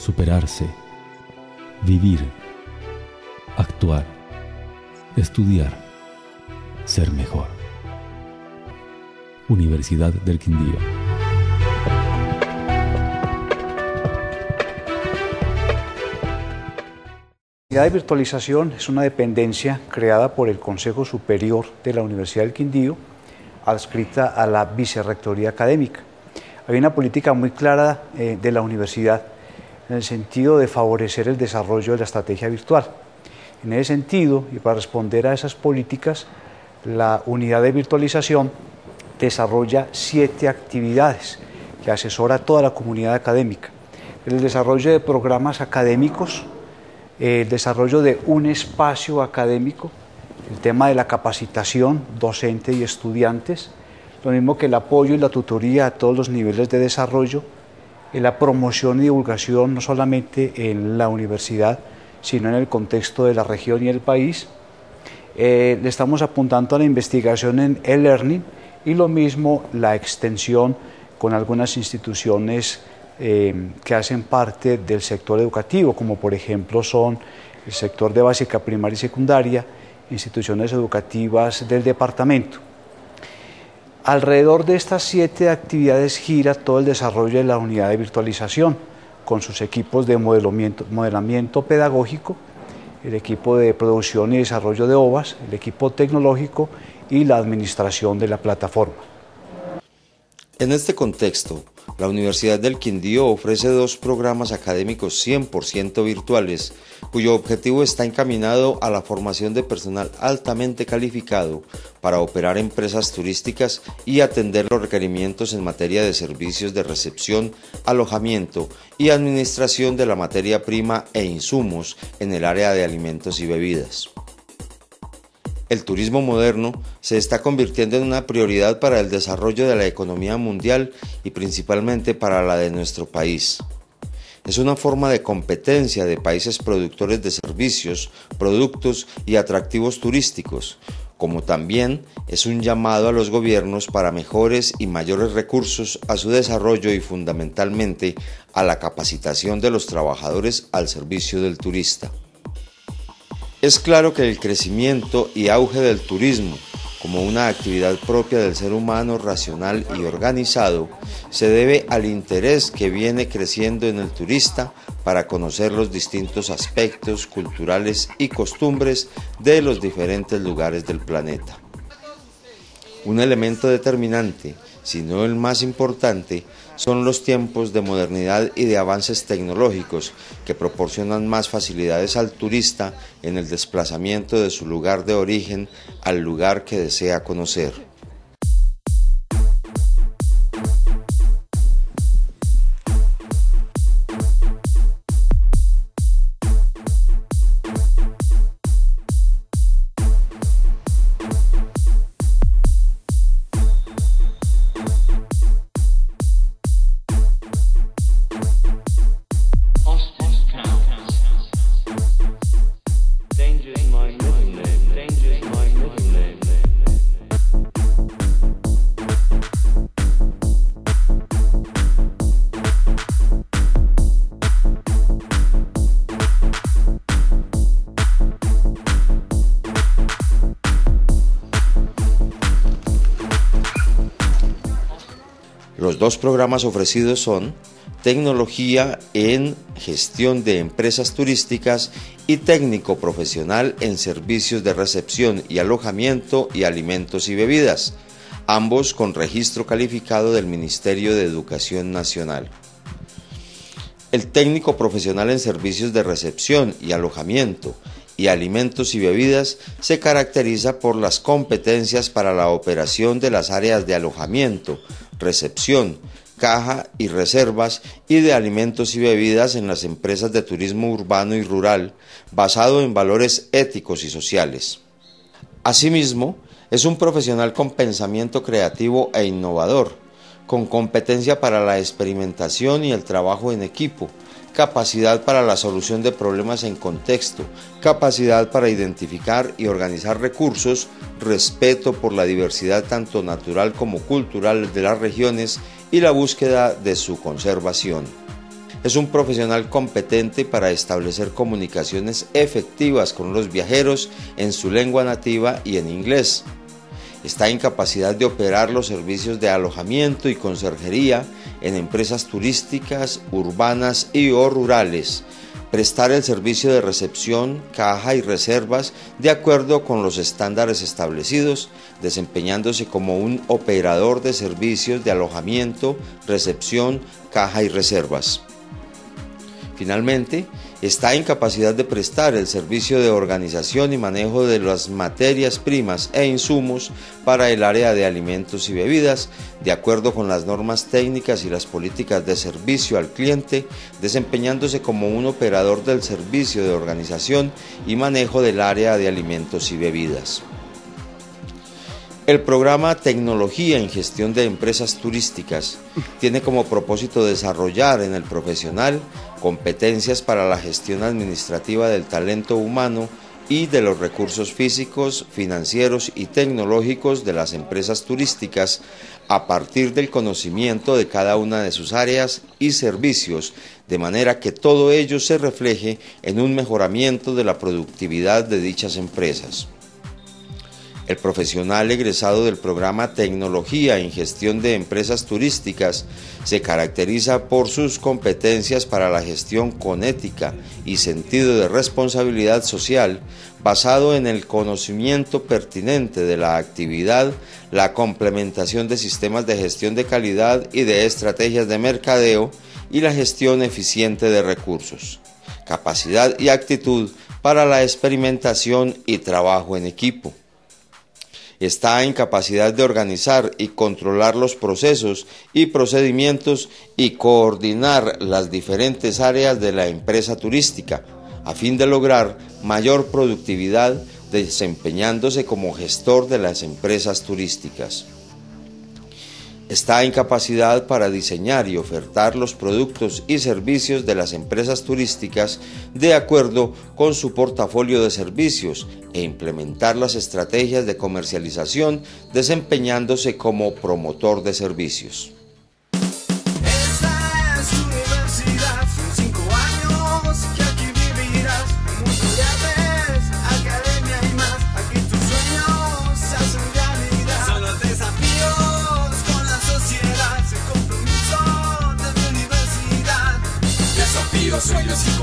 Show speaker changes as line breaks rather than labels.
superarse, vivir, actuar, estudiar, ser mejor. Universidad del Quindío.
La Unidad de virtualización es una dependencia creada por el Consejo Superior de la Universidad del Quindío, adscrita a la Vicerrectoría Académica. Hay una política muy clara eh, de la universidad en el sentido de favorecer el desarrollo de la estrategia virtual. En ese sentido, y para responder a esas políticas, la unidad de virtualización desarrolla siete actividades que asesora a toda la comunidad académica. El desarrollo de programas académicos, el desarrollo de un espacio académico, el tema de la capacitación docente y estudiantes, lo mismo que el apoyo y la tutoría a todos los niveles de desarrollo, la promoción y divulgación no solamente en la universidad, sino en el contexto de la región y el país. Eh, le estamos apuntando a la investigación en e-learning y lo mismo la extensión con algunas instituciones eh, que hacen parte del sector educativo, como por ejemplo son el sector de básica primaria y secundaria, instituciones educativas del departamento. Alrededor de estas siete actividades gira todo el desarrollo de la unidad de virtualización, con sus equipos de modelamiento, pedagógico, el equipo de producción y desarrollo de OVAS, el equipo tecnológico y la administración de la plataforma.
En este contexto, la Universidad del Quindío ofrece dos programas académicos 100% virtuales, cuyo objetivo está encaminado a la formación de personal altamente calificado para operar empresas turísticas y atender los requerimientos en materia de servicios de recepción, alojamiento y administración de la materia prima e insumos en el área de alimentos y bebidas. El turismo moderno se está convirtiendo en una prioridad para el desarrollo de la economía mundial y principalmente para la de nuestro país. Es una forma de competencia de países productores de servicios, productos y atractivos turísticos, como también es un llamado a los gobiernos para mejores y mayores recursos a su desarrollo y fundamentalmente a la capacitación de los trabajadores al servicio del turista. Es claro que el crecimiento y auge del turismo como una actividad propia del ser humano racional y organizado se debe al interés que viene creciendo en el turista para conocer los distintos aspectos culturales y costumbres de los diferentes lugares del planeta. Un elemento determinante, si no el más importante, son los tiempos de modernidad y de avances tecnológicos que proporcionan más facilidades al turista en el desplazamiento de su lugar de origen al lugar que desea conocer. Dos programas ofrecidos son Tecnología en Gestión de Empresas Turísticas y Técnico Profesional en Servicios de Recepción y Alojamiento y Alimentos y Bebidas, ambos con registro calificado del Ministerio de Educación Nacional. El técnico profesional en servicios de recepción y alojamiento y alimentos y bebidas se caracteriza por las competencias para la operación de las áreas de alojamiento, recepción, caja y reservas y de alimentos y bebidas en las empresas de turismo urbano y rural, basado en valores éticos y sociales. Asimismo, es un profesional con pensamiento creativo e innovador, con competencia para la experimentación y el trabajo en equipo, capacidad para la solución de problemas en contexto, capacidad para identificar y organizar recursos, respeto por la diversidad tanto natural como cultural de las regiones y la búsqueda de su conservación. es un profesional competente para establecer comunicaciones efectivas con los viajeros en su lengua nativa y en inglés. Está en capacidad de operar los servicios de alojamiento y conserjería en empresas turísticas, urbanas y o rurales, prestar el servicio de recepción, caja y reservas de acuerdo con los estándares establecidos, desempeñándose como un operador de servicios de alojamiento, recepción, caja y reservas. Finalmente, está en capacidad de prestar el servicio de organización y manejo de las materias primas e insumos para el área de alimentos y bebidas, de acuerdo con las normas técnicas y las políticas de servicio al cliente, desempeñándose como un operador del servicio de organización y manejo del área de alimentos y bebidas. El programa Tecnología en Gestión de Empresas Turísticas tiene como propósito desarrollar en el profesional competencias para la gestión administrativa del talento humano y de los recursos físicos, financieros y tecnológicos de las empresas turísticas a partir del conocimiento de cada una de sus áreas y servicios, de manera que todo ello se refleje en un mejoramiento de la productividad de dichas empresas. El profesional egresado del programa Tecnología en Gestión de Empresas Turísticas se caracteriza por sus competencias para la gestión con ética y sentido de responsabilidad social basado en el conocimiento pertinente de la actividad, la complementación de sistemas de gestión de calidad y de estrategias de mercadeo y la gestión eficiente de recursos, capacidad y actitud para la experimentación y trabajo en equipo está en capacidad de organizar y controlar los procesos y procedimientos y coordinar las diferentes áreas de la empresa turística a fin de lograr mayor productividad desempeñándose como gestor de las empresas turísticas está en capacidad para diseñar y ofertar los productos y servicios de las empresas turísticas de acuerdo con su portafolio de servicios e implementar las estrategias de comercialización desempeñándose como promotor de servicios.
Sueños